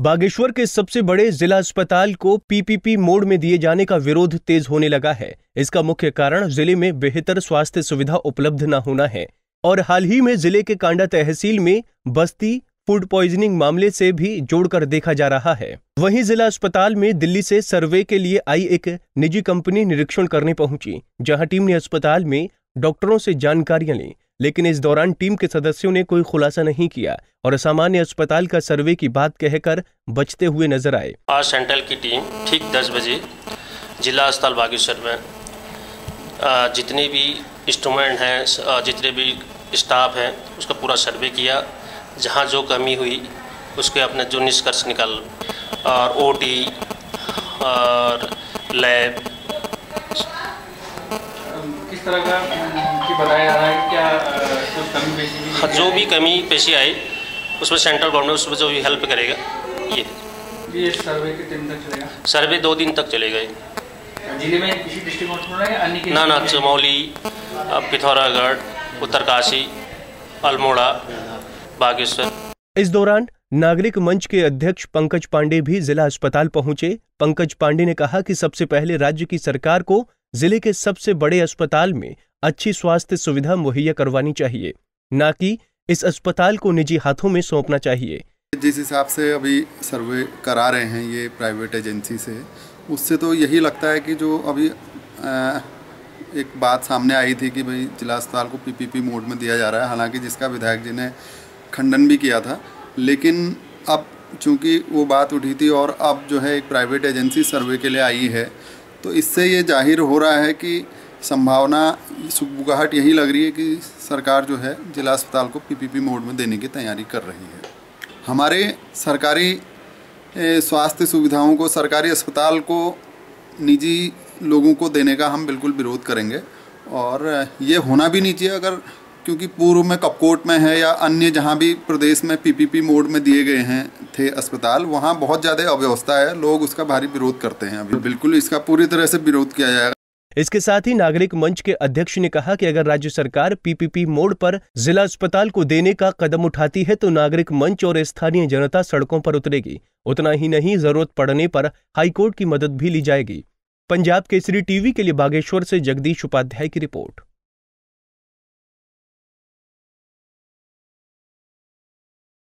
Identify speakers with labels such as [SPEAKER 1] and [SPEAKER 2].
[SPEAKER 1] बागेश्वर के सबसे बड़े जिला अस्पताल को पीपीपी मोड में दिए जाने का विरोध तेज होने लगा है। इसका मुख्य कारण ज़िले में बेहतर स्वास्थ्य सुविधा उपलब्ध न होना है और हाल ही में ज़िले के कांडा तहसील में बस्ती, फ़ूड पॉइजनिंग मामले से भी जोड़कर देखा जा रहा है। वहीं जिला अस्पताल में दिल्ली से सर्वे के लिए आई एक निजी कंपनी निरीक्षण करने पहुँची, जहाँ टीम ने अस्पताल में डॉक्टरों से जानकारियाँ ली। लेकिन इस दौरान टीम के सदस्यों ने कोई खुलासा नहीं किया और सामान्य अस्पताल का सर्वे की बात कहकर बचते हुए नज़र आए।
[SPEAKER 2] आज सेंट्रल की टीम ठीक 10 बजे जिला अस्पताल बागेश्वर में जितने भी इंस्ट्रूमेंट हैं जितने भी स्टाफ हैं उसका पूरा सर्वे किया। जहाँ जो कमी हुई उसके अपने जो निष्कर्ष निकाल और ओटी और लैब
[SPEAKER 3] किस तरह का कि बताया जा रहा है क्या कुछ कमी पेशी
[SPEAKER 2] हाँ जो भी कमी पेशी आई उसमें सेंट्रल गवर्नमेंट उसमें जो भी हेल्प करेगा ये।
[SPEAKER 3] ये सर्वे के दिन तक चलेगा?
[SPEAKER 2] सर्वे दो दिन तक चलेगा
[SPEAKER 3] ज़िले में किसी डिस्ट्रिक्ट हॉस्पिटल अन्य के
[SPEAKER 2] ना ना चमौली पिथौरागढ़ उत्तरकाशी अल्मोड़ा बागेश्वर।
[SPEAKER 1] इस दौरान नागरिक मंच के अध्यक्ष पंकज पांडे भी जिला अस्पताल पहुँचे। पंकज पांडे ने कहा कि सबसे पहले राज्य की सरकार को ज़िले के सबसे बड़े अस्पताल में अच्छी स्वास्थ्य सुविधा मुहैया करवानी चाहिए न कि इस अस्पताल को निजी हाथों में सौंपना चाहिए।
[SPEAKER 4] जिस हिसाब से अभी सर्वे करा रहे हैं ये प्राइवेट एजेंसी से उससे तो यही लगता है कि जो अभी आ, एक बात सामने आई थी कि भाई जिला अस्पताल को पीपीपी मोड में दिया जा रहा है हालाँकि जिसका विधायक जी ने खंडन भी किया था लेकिन अब चूँकि वो बात उठी थी और अब जो है एक प्राइवेट एजेंसी सर्वे के लिए आई है तो इससे ये ज़ाहिर हो रहा है कि संभावना सुबुगाहट यही लग रही है कि सरकार जो है जिला अस्पताल को पीपीपी मोड में देने की तैयारी कर रही है। हमारे सरकारी स्वास्थ्य सुविधाओं को, सरकारी अस्पताल को, निजी लोगों को देने का हम बिल्कुल विरोध करेंगे। और, ये होना भी नहीं चाहिए अगर, क्योंकि पूर्व में कपकोट में है या अन्य जहाँ भी प्रदेश में पीपीपी मोड में दिए गए हैं, थे अस्पताल, वहाँ बहुत ज़्यादा अव्यवस्था है, लोग उसका भारी विरोध करते हैं अभी। बिल्कुल इसका पूरी तरह से विरोध किया जाएगा।
[SPEAKER 1] इसके साथ ही नागरिक मंच के अध्यक्ष ने कहा कि अगर राज्य सरकार पीपीपी मोड पर जिला अस्पताल को देने का कदम उठाती है तो नागरिक मंच और स्थानीय जनता सड़कों पर उतरेगी। उतना ही नहीं, ज़रूरत पड़ने पर हाईकोर्ट की मदद भी ली जाएगी। पंजाब केसरी टीवी के लिए बागेश्वर से जगदीश उपाध्याय की रिपोर्ट।